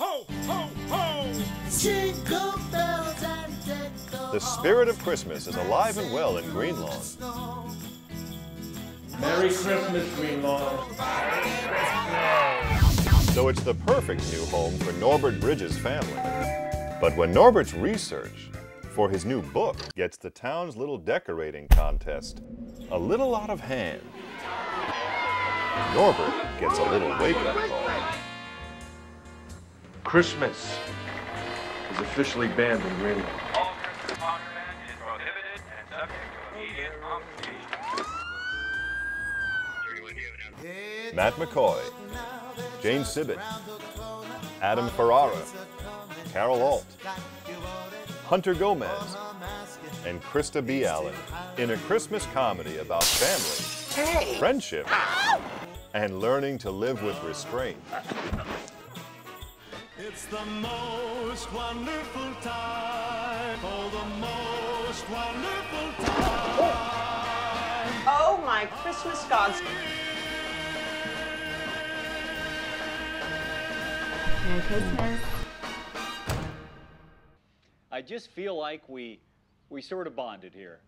Ho, ho, ho! Jingle bells and deck the The spirit of Christmas is alive and well in Greenlawn. Merry Christmas, Greenlawn. So it's the perfect new home for Norbert Bridges' family. But when Norbert's research for his new book gets the town's little decorating contest a little out of hand, Norbert gets a little wake-up call. Christmas is officially banned in Greenlawn. All Christmas contraband is prohibited and subject to immediate confiscation. Matt McCoy, Jane Sibbett, Adam Ferrara, Carol Alt, Hunter Gomez, and Krista B. Allen in a Christmas comedy about family, friendship, and learning to live with restraint. It's the most wonderful time. Oh, the most wonderful time. Oh my Christmas gods. Merry Christmas. I just feel like we we sort of bonded here.